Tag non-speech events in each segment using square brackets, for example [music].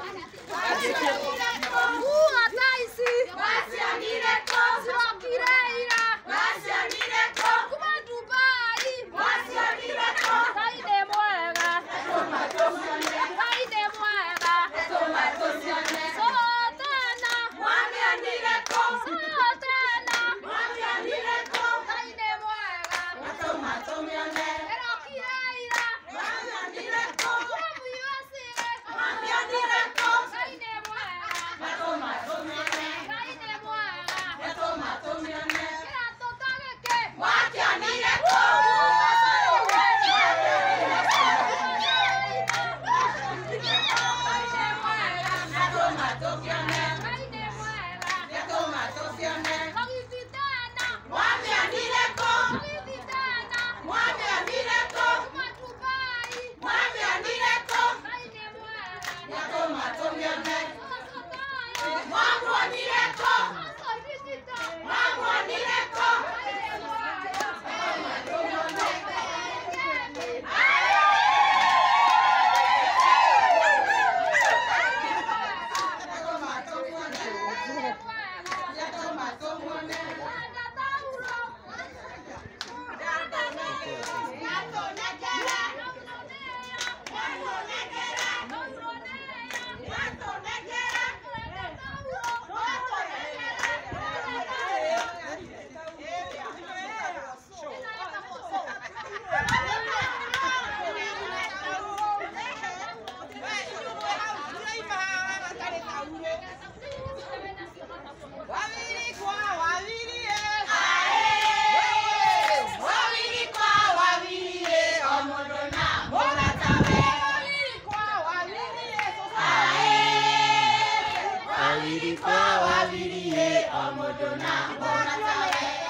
哎呀我的 tó fi ọ́nẹ́. Jẹ́ kó wawiri kwa ọmọdọ náà bọ́ra sáwẹ́.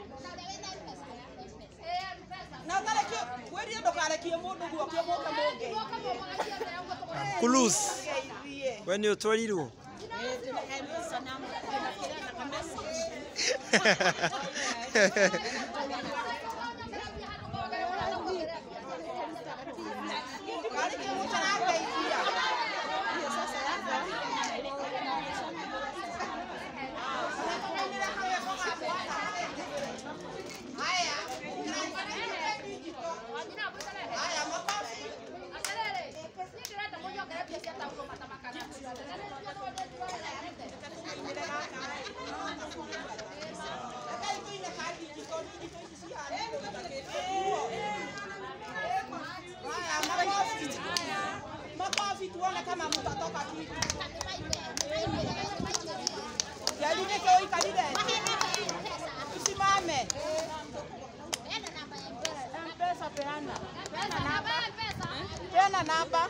Kulus. When you told you. [laughs] tena namba.